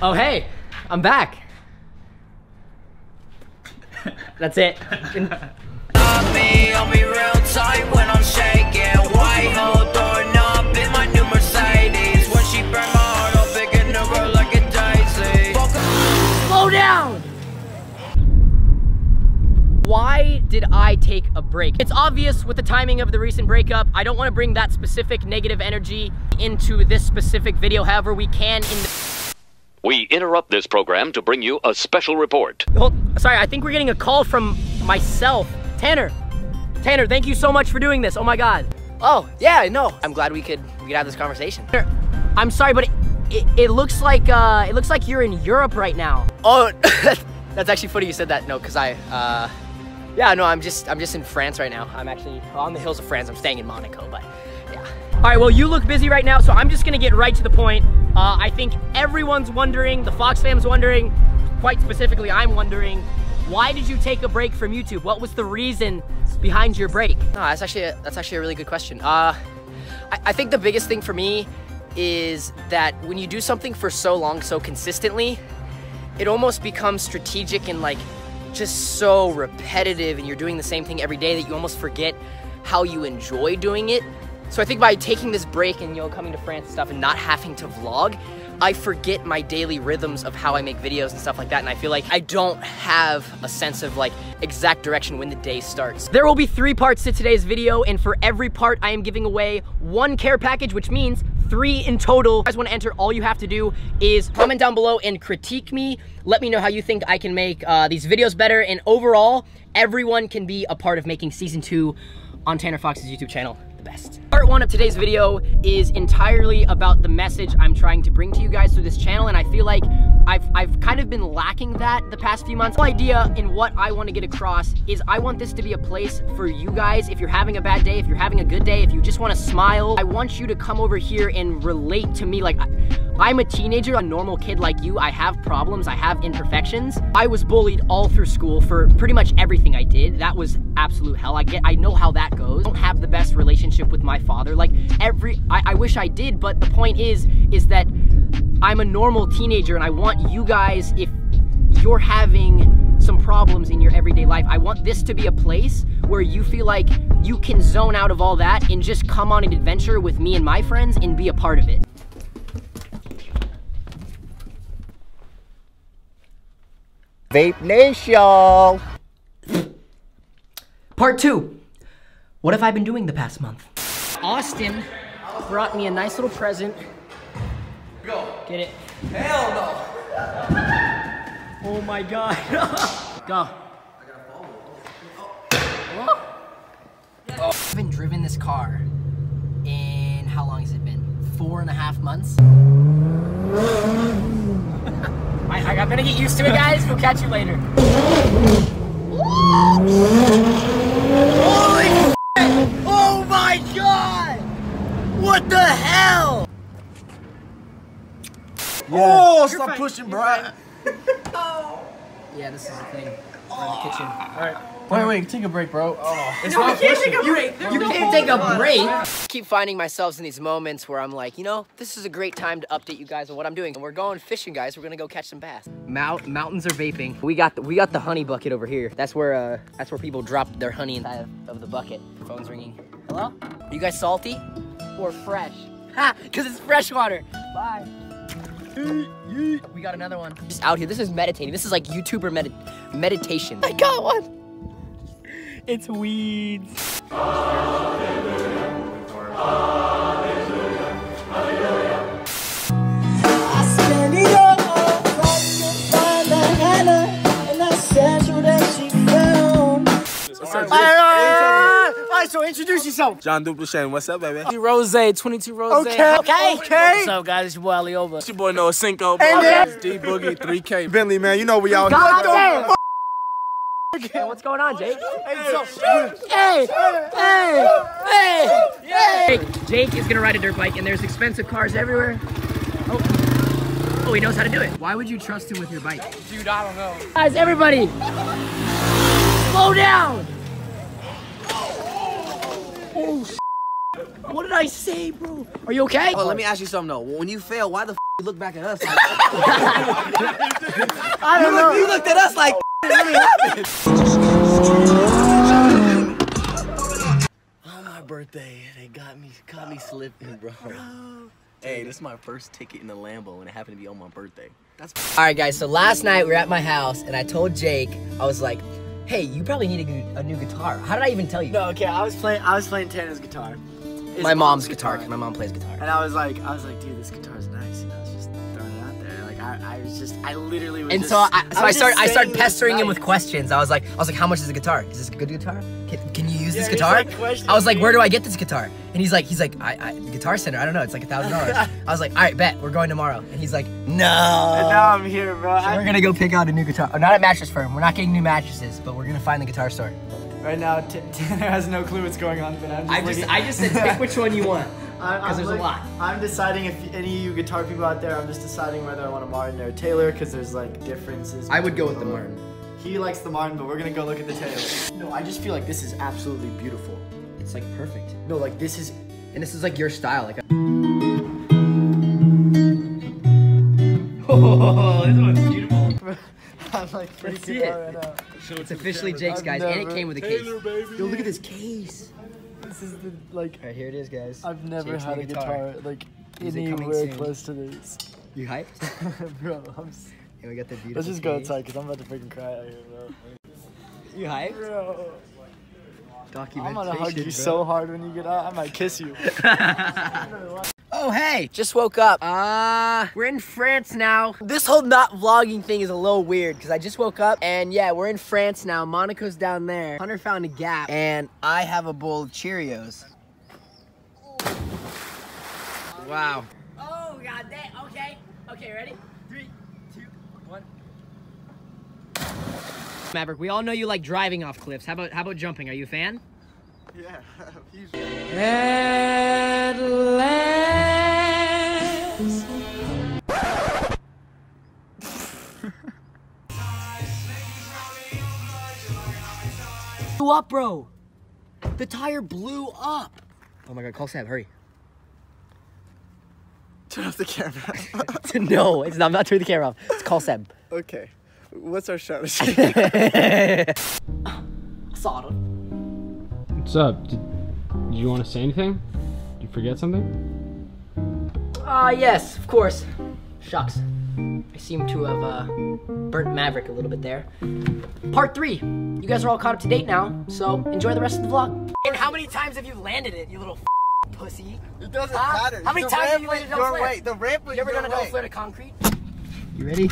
Oh, hey, I'm back. That's it. In- me, I'll be real tight when I'm shaking. White hole doorknob in my new Mercedes. When she burn my heart, I'll pick a number like a daisy. Slow down! Why did I take a break? It's obvious with the timing of the recent breakup. I don't want to bring that specific negative energy into this specific video. However, we can in the We interrupt this program to bring you a special report. Hold, sorry, I think we're getting a call from myself. Tanner. Tanner, thank you so much for doing this. Oh my God. Oh, yeah, no. I'm glad we could we could have this conversation. I'm sorry, but it, it, it looks like uh, it looks like you're in Europe right now. Oh, that's actually funny you said that. No, cause I, uh, yeah, no, I'm just I'm just in France right now. I'm actually on the hills of France. I'm staying in Monaco, but yeah. All right, well, you look busy right now, so I'm just gonna get right to the point. Uh, I think everyone's wondering, the Fox fam's wondering, quite specifically, I'm wondering, why did you take a break from YouTube? What was the reason behind your break? No, that's actually a, that's actually a really good question. Uh, I, I think the biggest thing for me is that when you do something for so long, so consistently, it almost becomes strategic and like just so repetitive, and you're doing the same thing every day that you almost forget how you enjoy doing it. So I think by taking this break and you know coming to France and stuff and not having to vlog, I forget my daily rhythms of how I make videos and stuff like that, and I feel like I don't have a sense of like exact direction when the day starts. There will be three parts to today's video, and for every part, I am giving away one care package, which means three in total. If you guys want to enter, all you have to do is comment down below and critique me. Let me know how you think I can make uh, these videos better, and overall, everyone can be a part of making season two on Tanner Fox's YouTube channel the best. Part one of today's video is entirely about the message I'm trying to bring to you guys through this channel, and I feel like I've, I've kind of been lacking that the past few months. The idea in what I want to get across is I want this to be a place for you guys. If you're having a bad day, if you're having a good day, if you just want to smile, I want you to come over here and relate to me. Like, I, I'm a teenager, a normal kid like you. I have problems, I have imperfections. I was bullied all through school for pretty much everything I did. That was absolute hell. I get, I know how that goes. I don't have the best relationship with my father. Like every, I, I wish I did, but the point is, is that I'm a normal teenager and I want you guys, if you're having some problems in your everyday life, I want this to be a place where you feel like you can zone out of all that and just come on an adventure with me and my friends and be a part of it. Vape Nation! Part two. What have I been doing the past month? Austin brought me a nice little present. Go. Get it. Hell no. Oh my god. Go. I haven't driven this car in how long has it been? Four and a half months. I, I better get used to it, guys. We'll catch you later. Holy Oh my god! What the hell? Oh, You're stop fine. pushing, You're bro. Oh. Yeah, this is the thing. We're in the kitchen. Oh. Alright. Wait, wait, take a break, bro. Oh. It's not pushing. You, you can't take a break. keep finding myself in these moments where I'm like, you know, this is a great time to update you guys on what I'm doing. And we're going fishing, guys. We're gonna go catch some bass. Mount mountains are vaping. We got the, we got the honey bucket over here. That's where uh that's where people drop their honey inside of, of the bucket. Phone's ringing. Hello? Are you guys salty or fresh? Ha! Cause it's fresh water. Bye. We got another one. Just out here. This is meditating. This is like YouTuber medi meditation. I got one. Hannah in that satchel that she found. Alright, so introduce yourself. John Duplicate, what's up, baby? Rose, 22 Rose. Okay, okay, okay. What's up, guys? It's your boy Ali Over. It's your boy Noah Cinco. And then- D Boogie, 3K. Bentley, man, you know we all God know. damn. Hey, what's going on, Jake? Hey, so, Hey, hey, hey, hey. Jake is gonna ride a dirt bike, and there's expensive cars everywhere. Oh, oh, he knows how to do it. Why would you trust him with your bike? Dude, I don't know. Guys, everybody, slow down. Oh, sh- what did I say, bro? Are you okay? Oh, let me ask you something though. When you fail, why the f look back at us. I don't know. you looked at us like. On my birthday, they got me, caught me slipping, bro. Hey, this is my first ticket in the Lambo, and it happened to be on my birthday. That's All right, guys. So last night we were at my house, and I told Jake, I was like, "Hey, you probably need a, a new guitar." How did I even tell you? No, okay. I was playing. I was playing Tanner's guitar. His my mom's guitar. 'cause My mom plays guitar. And I was like, I was like, dude, this guitar's nice. And I out I, I was just, I literally was. And just, so I, so I, was just started, I started it was pestering him with questions. I was like, I was like, how much is the guitar? Is this a good guitar? Can, can you use Yeah, this guitar? like, I was like, where do I get this guitar? And he's like, he's like, I, I Guitar Center. I don't know. It's like a thousand dollars. I was like, all right, bet we're going tomorrow. And he's like, no. And now I'm here, bro. So we're gonna go pick out a new guitar. Oh, not at Mattress Firm. We're not getting new mattresses, but we're gonna find the guitar store. right now, Tanner has no clue what's going on, but I'm just. I just, I just said pick which one you want. I'm- 'cause I'm there's a lot. I'm deciding if any of you guitar people out there, I'm just deciding whether I want a Martin or a Taylor because there's like differences. I would go with the Martin. He likes the Martin, but we're gonna go look at the Taylor. No, I just feel like this is absolutely beautiful. It's like perfect. No, like this is. And this is like your style. Like. Oh, this one's beautiful. I'm like freaking see it. out right now. It's officially Jake's, I've guys, and it came with a case. Yo, look at this case. This is the like. All right, here it is, guys. I've never Jake's had a guitar. guitar, like Is anywhere close to this. You hyped? bro, I'm. s- And we got the beautiful. Let's just go outside because I'm about to freaking cry out here, bro. You hyped? Bro, Documentation. I'm gonna hug you bro. so hard when you get out. I might kiss you. Oh hey, just woke up. Uh, we're in France now. This whole not vlogging thing is a little weird because I just woke up and yeah, we're in France now. Monaco's down there. Hunter found a gap, and I have a bowl of Cheerios. Wow. Oh god damn. Okay. Okay, ready? Three, two, one. Maverick, we all know you like driving off cliffs. How about how about jumping? Are you a fan? Yeah, he's. Blew up, bro. The tire blew up. Oh my god, call Sam, hurry. Turn off the camera. no, it's not. I'm not turning the camera off. It's call Seb. okay, what's our strategy? Saw him. What's up? Did, did you want to say anything? Did you forget something? Ah, yes, of course. Shucks. I seem to have uh, burnt Maverick a little bit there. Part three. You guys are all caught up to date now, so enjoy the rest of the vlog. And how many times have you landed it, you little pussy? It doesn't Huh? matter. How many The times have you landed went double your flare? way. The ramp went You ever your done a double way. flare to concrete? You ready?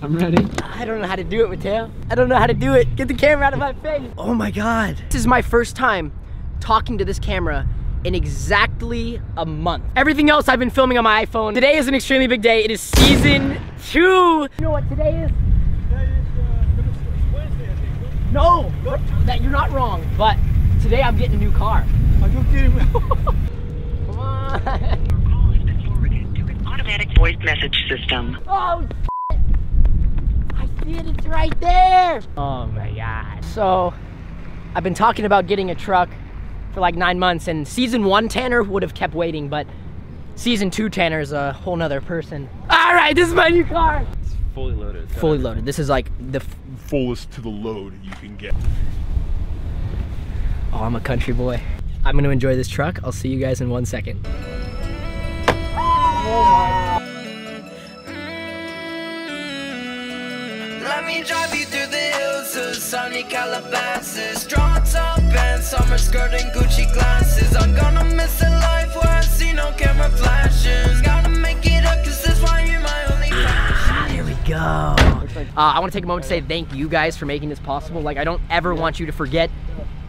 I'm ready. I don't know how to do it, Mateo. I don't know how to do it. Get the camera out of my face. Oh my God. This is my first time talking to this camera in exactly a month. Everything else I've been filming on my iPhone. Today is an extremely big day. It is season two. You know what today is? Today is uh, Wednesday, I think. Right? No, what- that you're not wrong. But today I'm getting a new car. Are you kidding me? Come on. Automatic voice message system. Oh, shit. I see it. It's right there. Oh my god. So, I've been talking about getting a truck for like nine months, and season one Tanner would have kept waiting, but season two Tanner is a whole nother person. All right, this is my new car. It's fully loaded. Fully loaded. This is like the. F- Fullest to the load you can get. oh, I'm a country boy. I'm gonna enjoy this truck. I'll see you guys in one second. Oh Let me drive you through the hills of sunny Calabasas Strong top and summer skirt and Gucci glasses I'm gonna miss a life where I see no camera flashes Gotta make it up cause that's why you're my only passion Here we go. Uh, I want to take a moment to say thank you guys for making this possible. Like, I don't ever want you to forget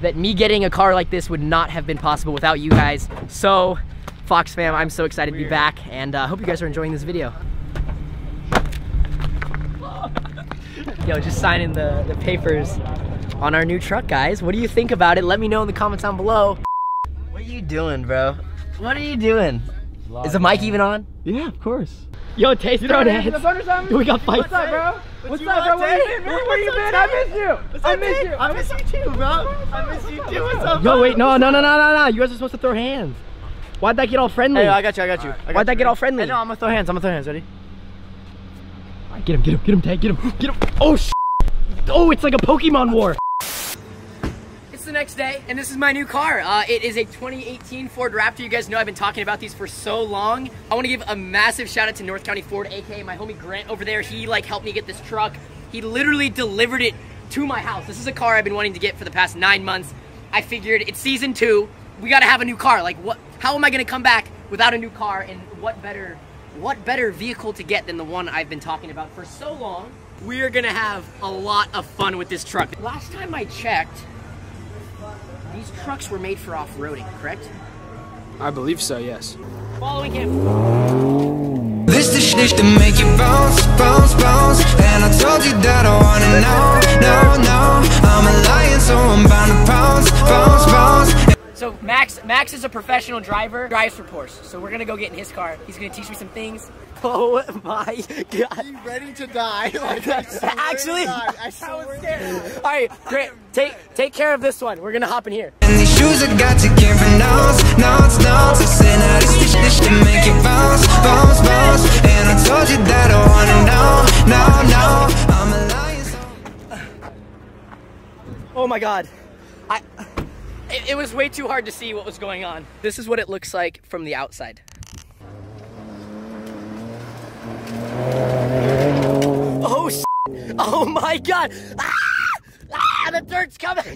that me getting a car like this would not have been possible without you guys. So, Fox fam, I'm so excited to be back, and I uh, hope you guys are enjoying this video. Yo, just signing the, the papers on our new truck, guys. What do you think about it? Let me know in the comments down below. What are you doing, bro? What are you doing? Is the mic even on? Yeah, of course. Yo, Taste throwing heads. We got fights. What's up, bro? What's up, bro? Where you been, man? Where you been? I miss you. I miss you. I miss you too, bro. I miss you too. What's up, Yo, wait, no, no, no, no, no, no. You guys are supposed to throw hands. Why'd that get all friendly? Hey, I got you. I got you. I got Why'd that you. get all friendly? Hey, no, I'm gonna throw hands. I'm gonna throw hands. Ready? Get him, get him, get him, Tag, get him, get him. Oh, sh Oh, it's like a Pokemon war. It's the next day, and this is my new car. Uh, it is a 2018 Ford Raptor. You guys know I've been talking about these for so long. I want to give a massive shout out to North County Ford, aka my homie Grant over there. He like helped me get this truck. He literally delivered it to my house. This is a car I've been wanting to get for the past nine months. I figured it's season two. We got to have a new car. Like, what? How am I going to come back without a new car? And what better, what better vehicle to get than the one I've been talking about for so long? We are gonna have a lot of fun with this truck. Last time I checked, these trucks were made for off-roading, correct? I believe so, yes. Following him. This the shit to make you bounce, bounce, bounce And I told you that I wanna know, no, no I'm a lion, so I'm bound to pounce, bounce, bounce So Max, Max is a professional driver, drives for Porsche. So we're gonna go get in his car. He's gonna teach me some things. Oh my god! You ready to die? Like I swear Actually, to God, I swear. all right, great. Take take care of this one. We're gonna hop in here. And these shoes I got I said this this to make you bounce, bounce, bounce And I told you that I wanna know, no, no I'm a lion, so Oh my god. I it, it was way too hard to see what was going on. This is what it looks like from the outside. Oh sh Oh my god. Ah! Ah, the dirt's coming.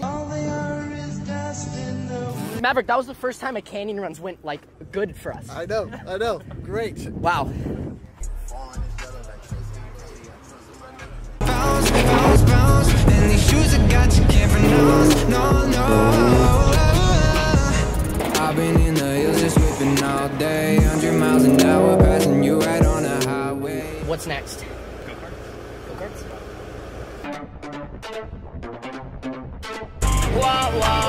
Maverick, that was the first time a canyon runs went like good for us. I know. I know. Great. Wow. bounce, bounce, bounce And these shoes I got you can't pronounce, no, no I've been in the hills just whipping all day 100 miles an hour passing you right on the highway What's next? Go-karts? Wah, wah,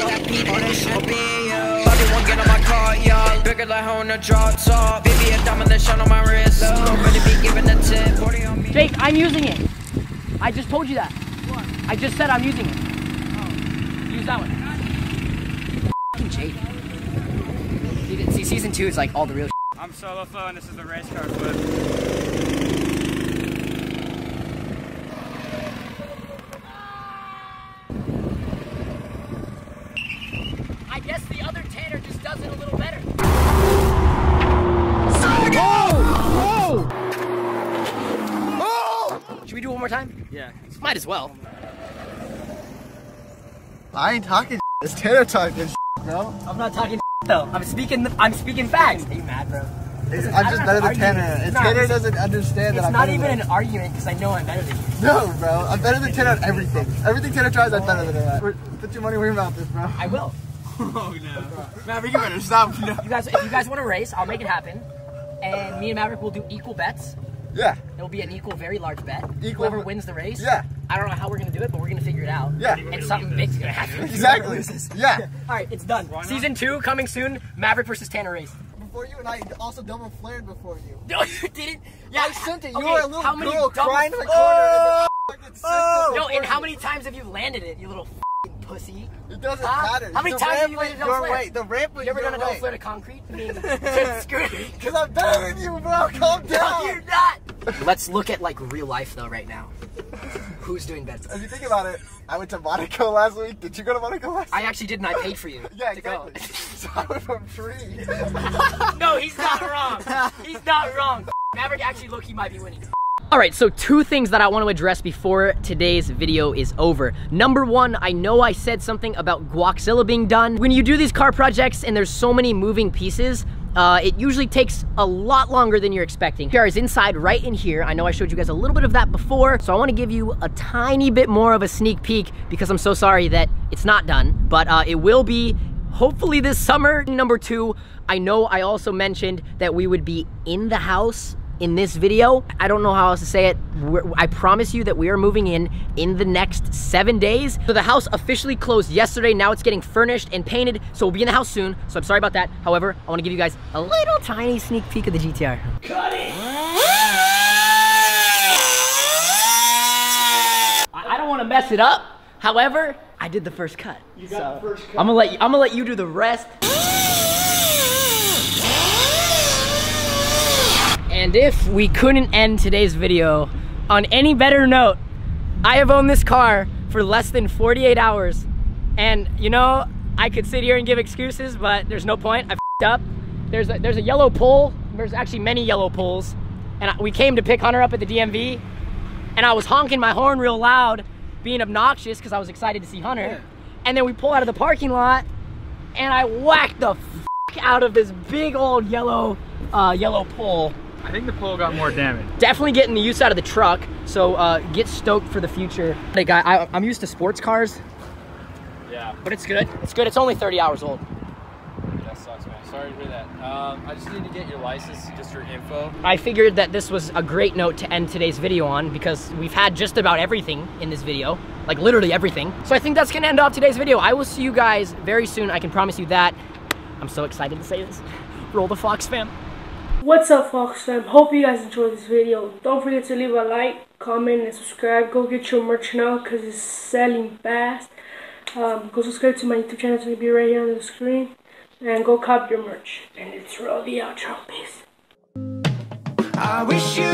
puppy, fuck that people, it should be you Everyone get on my car, y'all Bigger like on the draw top Baby, a diamond that shine on my wrist Ready to be giving a tip, 40 on me Jake, I'm using it. I just told you that. What? I just said I'm using it. Oh. Use that one. Jake. See, season two is like all the real I'm Solo Flo and this is the race car. I guess the other Tanner just does it a little better. Whoa! Whoa! Should we do it one more time? Yeah. Might as well. I ain't talking. It's Tanner talking, bro. I'm not talking though. I'm speaking. I'm speaking facts. Are you mad, bro? Listen, I'm just better than to Tanner. And Nah, Tanner doesn't understand that It's I'm not even than an argument because I know I'm better than you. No, bro. I'm better than Tanner at everything. Everything Tanner tries, I'm better than him at. Put your money where your mouth is, bro. I will. Oh no. Maverick, you better stop. No. You guys, if you guys want to race, I'll make it happen. And me and Maverick will do equal bets. Yeah. It'll be an equal, very large bet. Equal- Whoever wins the race. Yeah. I don't know how we're gonna do it, but we're gonna figure it out. Yeah. And something big's gonna happen. Exactly. Yeah. All right, it's done. Season two coming soon. Maverick versus Tanner race. Before you and I also double flared before you. No, you didn't. Yeah, I sent it. You okay, were a little how many girl crying in the corner. Oh! oh! and then fucking sent it Yo, and how many times have you landed it, you little f***ing pussy? It doesn't Huh? matter. How many the times have you landed double your flare? way. The ramp went You ever your done a double way. flare to concrete? I mean, screw it. Because I'm better than you, bro. Calm No, down. you're not. Let's look at like real life though right now. Who's doing better? If you think about it, I went to Monaco last week. Did you go to Monaco last I actually did, and I paid for you. Yeah, to go. exactly. so I went from free. no, he's not wrong. He's not wrong. Maverick actually look he might be winning. All right, so two things that I want to address before today's video is over. Number one, I know I said something about Guaxilla being done. When you do these car projects and there's so many moving pieces, Uh, it usually takes a lot longer than you're expecting. PR is inside right in here. I know I showed you guys a little bit of that before, so I wanna give you a tiny bit more of a sneak peek because I'm so sorry that it's not done, but uh, it will be hopefully this summer. Number two, I know I also mentioned that we would be in the house in this video. I don't know how else to say it. We're, I promise you that we are moving in in the next seven days. So the house officially closed yesterday. Now it's getting furnished and painted. So we'll be in the house soon. So I'm sorry about that. However, I want to give you guys a little tiny sneak peek of the GTR. Cut it! I, I don't want to mess it up. However, I did the first cut. You got the first cut. I'm gonna let you. I'm gonna let you do the rest. And if we couldn't end today's video on any better note, I have owned this car for less than 48 hours. And you know, I could sit here and give excuses, but there's no point. I f***ed up. There's a, there's a yellow pole. There's actually many yellow poles. And I, we came to pick Hunter up at the DMV. And I was honking my horn real loud, being obnoxious because I was excited to see Hunter. Yeah. And then we pull out of the parking lot and I whacked the f out of this big old yellow, uh, yellow pole. I think the pole got more damage. Definitely getting the use out of the truck, so uh, get stoked for the future. Hey guy, I, I'm used to sports cars, Yeah, but it's good. It's good. It's only 30 hours old. that sucks, man. Sorry to hear that. Um, I just need to get your license just for info. I figured that this was a great note to end today's video on because we've had just about everything in this video, like literally everything. So I think that's gonna end off today's video. I will see you guys very soon. I can promise you that. I'm so excited to say this. Roll the Fox fam. What's up Fox fam? Hope you guys enjoyed this video. Don't forget to leave a like, comment, and subscribe. Go get your merch now because it's selling fast. Um, go subscribe to my YouTube channel. It's going to be right here on the screen. And go cop your merch. And let's roll the outro. Peace. I wish you